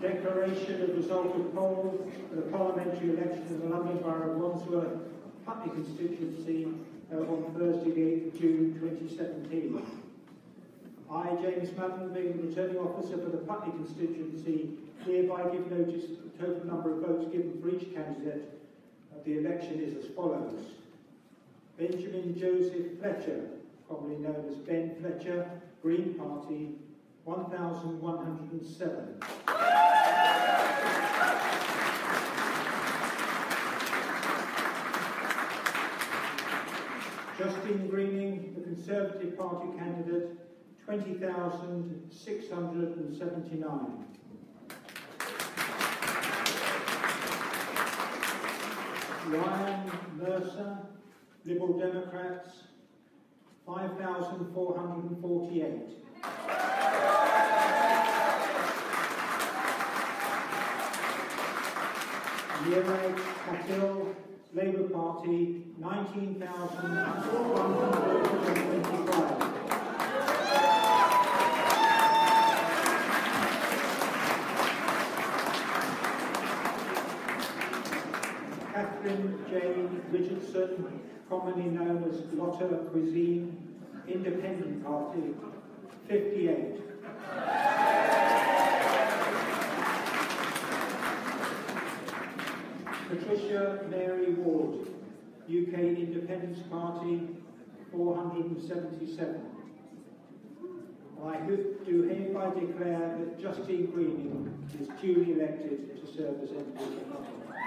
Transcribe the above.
declaration of result of polls for the parliamentary election in the London Borough of Wandsworth, Putney constituency uh, on Thursday, the 8th of June 2017. I, James Madden, being returning officer for the Putney constituency, hereby give notice that the total number of votes given for each candidate of the election is as follows. Benjamin Joseph Fletcher, commonly known as Ben Fletcher, Green Party, 1,107. Justine Greening, the Conservative Party candidate, 20,679. Ryan Mercer, Liberal Democrats, 5,448. Neeraj Patil, Labour Party, 19,125. Catherine Jane Richardson, commonly known as Lotta Quizeen, Independent Party, 58. Patricia Mary Ward, UK Independence Party, 477. I do hereby declare that Justine Greening is duly elected to serve as MP.